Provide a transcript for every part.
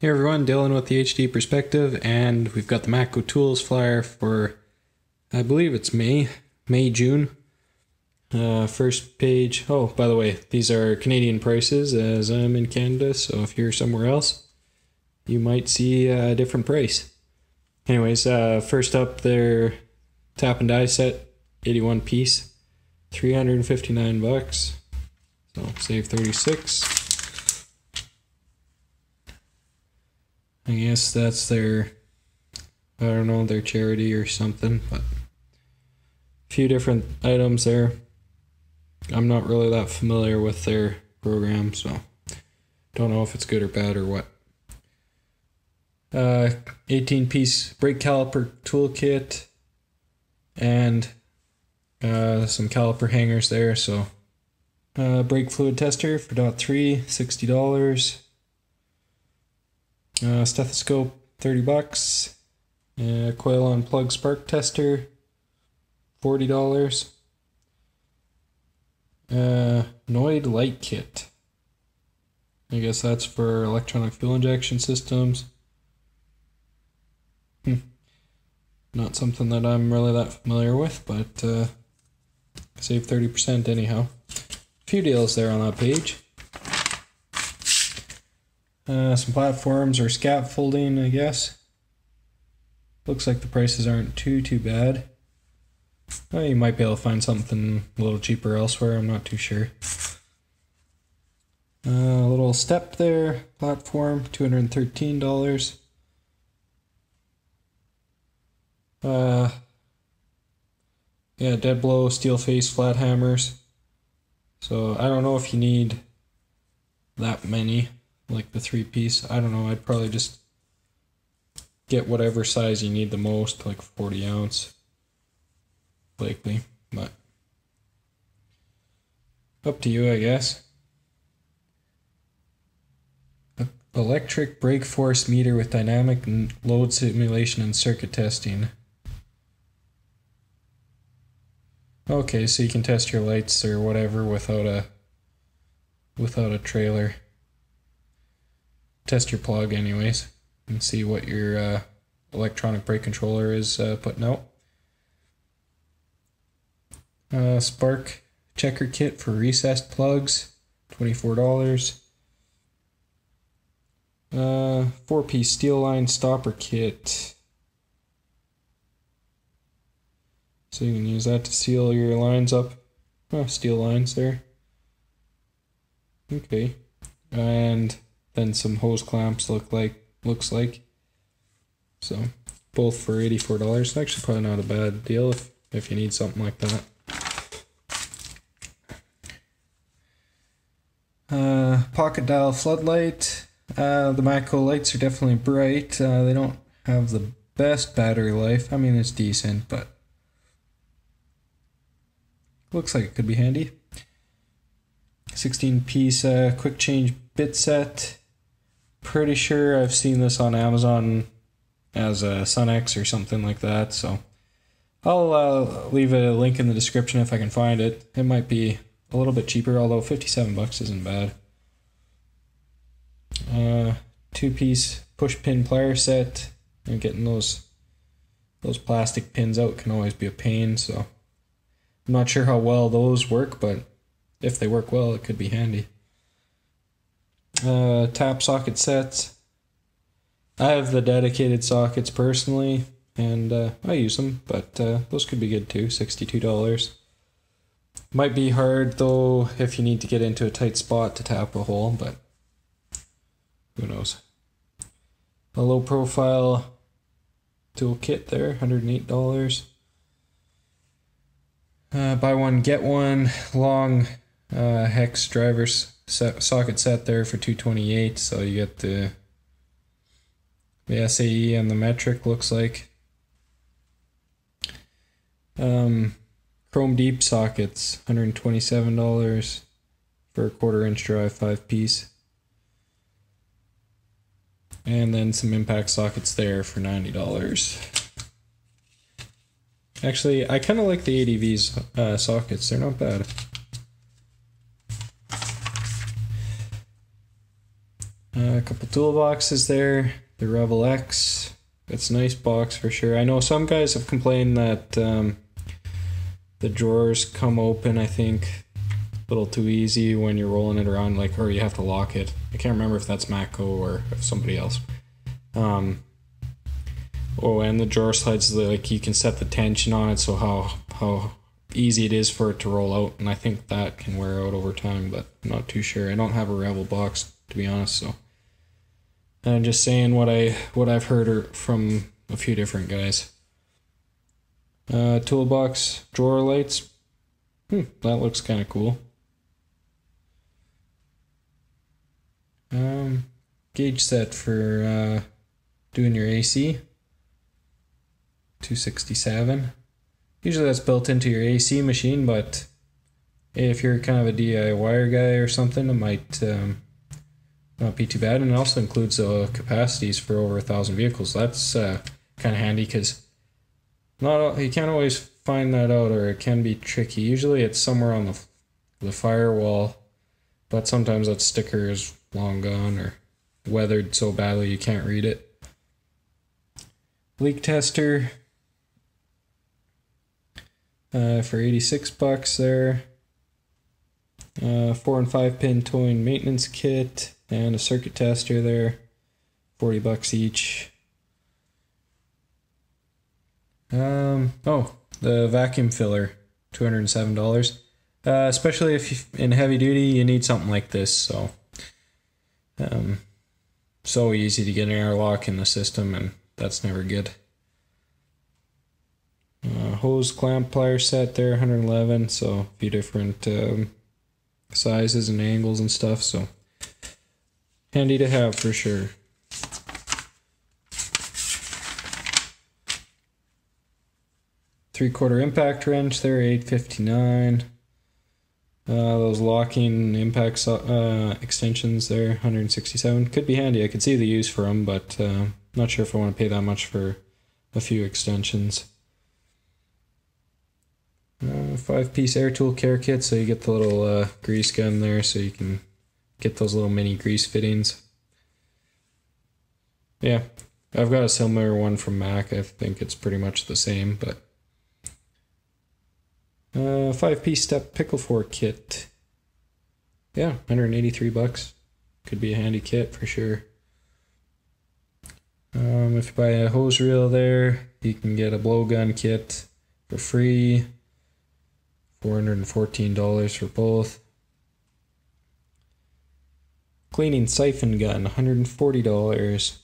Hey everyone, Dylan with the HD Perspective, and we've got the Matco Tools flyer for, I believe it's May, May, June. Uh, first page. Oh, by the way, these are Canadian prices as I'm in Canada, so if you're somewhere else, you might see a different price. Anyways, uh, first up, their tap and die set, 81 piece, 359 bucks. So save 36. I guess that's their, I don't know, their charity or something, but a few different items there. I'm not really that familiar with their program, so don't know if it's good or bad or what. Uh, 18 piece brake caliper toolkit and uh, some caliper hangers there. So, uh, brake fluid tester for dot three, $60. Uh, stethoscope, 30 bucks. Uh, coil on plug spark tester, $40. Uh, Noid light kit. I guess that's for electronic fuel injection systems. Hmm. Not something that I'm really that familiar with, but uh, save 30% anyhow. A few deals there on that page. Uh, some platforms or scaffolding, I guess. Looks like the prices aren't too, too bad. Well, you might be able to find something a little cheaper elsewhere, I'm not too sure. Uh, a little step there, platform, $213. Uh, yeah, dead blow, steel face, flat hammers. So I don't know if you need that many like the three piece. I don't know. I'd probably just get whatever size you need the most, like 40 ounce, likely, but up to you, I guess. Electric brake force meter with dynamic load simulation and circuit testing. Okay, so you can test your lights or whatever without a without a trailer test your plug anyways and see what your uh, electronic brake controller is uh, putting out. Uh, Spark checker kit for recessed plugs, $24. Uh, four piece steel line stopper kit. So you can use that to seal your lines up. Oh, steel lines there. Okay. And than some hose clamps look like looks like. So both for eighty four dollars. It's Actually, probably not a bad deal if if you need something like that. Uh, pocket dial floodlight. Uh, the Matco lights are definitely bright. Uh, they don't have the best battery life. I mean, it's decent, but looks like it could be handy. 16 piece uh, quick change bit set pretty sure I've seen this on Amazon as a Sunex or something like that. So I'll uh, leave a link in the description if I can find it. It might be a little bit cheaper, although 57 bucks isn't bad. Uh, two piece push pin plier set and getting those those plastic pins out can always be a pain. So I'm not sure how well those work, but if they work well, it could be handy uh, tap socket sets. I have the dedicated sockets personally, and uh, I use them, but uh, those could be good too. $62. Might be hard though if you need to get into a tight spot to tap a hole, but who knows. A low profile tool kit there, $108. Uh, buy one, get one long uh, hex drivers set, socket set there for 228 so you get the the SAE and the metric looks like. Um, chrome deep sockets $127 for a quarter inch drive five piece. And then some impact sockets there for $90 actually I kind of like the ADV's uh, sockets. They're not bad a couple toolboxes there. The Revel X. It's a nice box for sure. I know some guys have complained that um, the drawers come open, I think, a little too easy when you're rolling it around, like, or you have to lock it. I can't remember if that's Matco or if somebody else. Um, oh, and the drawer slides, like, you can set the tension on it, so how how easy it is for it to roll out, and I think that can wear out over time, but I'm not too sure. I don't have a Revel box to be honest, so I'm just saying what I what I've heard from a few different guys. Uh, toolbox drawer lights. Hmm, that looks kind of cool. Um, gauge set for uh, doing your AC. 267. Usually that's built into your AC machine, but if you're kind of a DIY guy or something, it might um, not be too bad. And it also includes uh, capacities for over a thousand vehicles. That's uh, kind of handy because not you can't always find that out, or it can be tricky. Usually it's somewhere on the the firewall, but sometimes that sticker is long gone or weathered so badly you can't read it. Leak tester uh, for 86 bucks there. Uh, four and five pin towing maintenance kit and a circuit tester there, 40 bucks each. Um, oh, the vacuum filler, $207. Uh, especially if in heavy duty, you need something like this. So, um, so easy to get an airlock in the system, and that's never good. Uh, hose clamp plier set there, 111. So a few different um, sizes and angles and stuff. So handy to have for sure. Three quarter impact wrench there, 859. Uh, those locking impact uh, extensions there, 167. Could be handy. I could see the use for them, but uh, not sure if I want to pay that much for a few extensions. Uh, five piece air tool care kit, so you get the little uh, grease gun there, so you can get those little mini grease fittings. Yeah, I've got a similar one from Mac. I think it's pretty much the same, but uh, five piece step pickle fork kit. Yeah, 183 bucks. Could be a handy kit for sure. Um, if you buy a hose reel there, you can get a blowgun kit for free. $414 for both. Cleaning siphon gun, $140.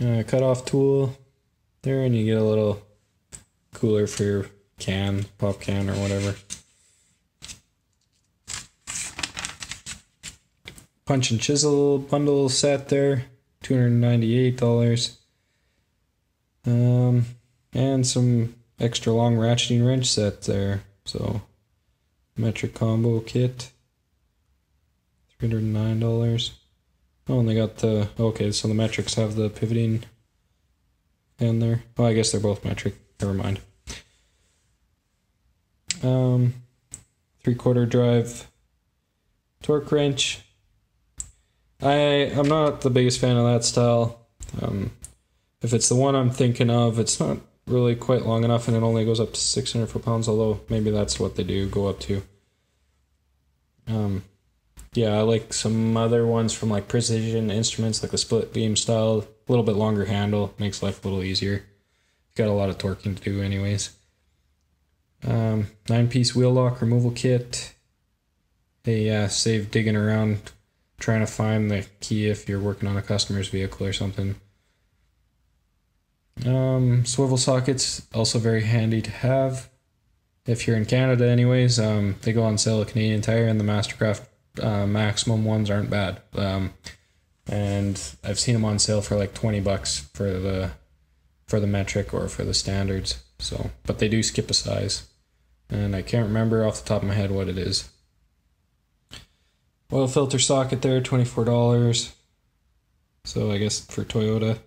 Uh, cut off tool there, and you get a little cooler for your can, pop can, or whatever. Punch and chisel bundle set there, $298. Um, and some extra long ratcheting wrench set there. So metric combo kit. $309. Oh, and they got the okay, so the metrics have the pivoting in there. Oh, I guess they're both metric. Never mind. Um, three quarter drive torque wrench. I I'm not the biggest fan of that style. Um, if it's the one I'm thinking of, it's not really quite long enough and it only goes up to 600 foot pounds although maybe that's what they do go up to um yeah i like some other ones from like precision instruments like the split beam style. A little bit longer handle makes life a little easier. Got a lot of torquing to do anyways. Um nine piece wheel lock removal kit. They uh, save digging around trying to find the key if you're working on a customer's vehicle or something. Um, swivel sockets also very handy to have. If you're in Canada, anyways, um, they go on sale at Canadian Tire, and the Mastercraft uh, Maximum ones aren't bad. Um, and I've seen them on sale for like twenty bucks for the for the metric or for the standards. So, but they do skip a size, and I can't remember off the top of my head what it is. Oil filter socket there, twenty four dollars. So I guess for Toyota.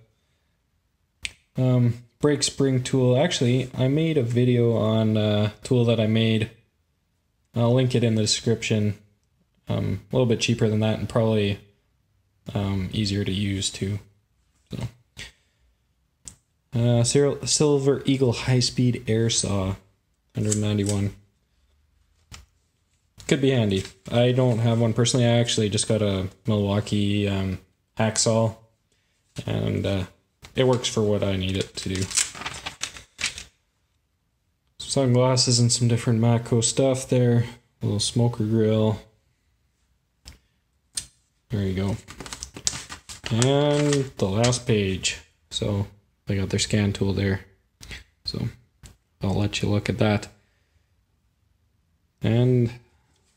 Um, brake spring tool. Actually, I made a video on a tool that I made. I'll link it in the description. Um, a little bit cheaper than that and probably um, easier to use too. So, uh, Sil- Silver Eagle high speed air saw, 191. Could be handy. I don't have one personally. I actually just got a Milwaukee um, hacksaw, and uh, it works for what I need it to do. Sunglasses and some different Matco stuff there. A little smoker grill. There you go. And the last page. So they got their scan tool there. So I'll let you look at that. And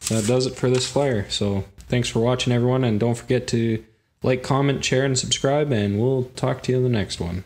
that does it for this flyer. So thanks for watching, everyone. And don't forget to like, comment, share, and subscribe. And we'll talk to you in the next one.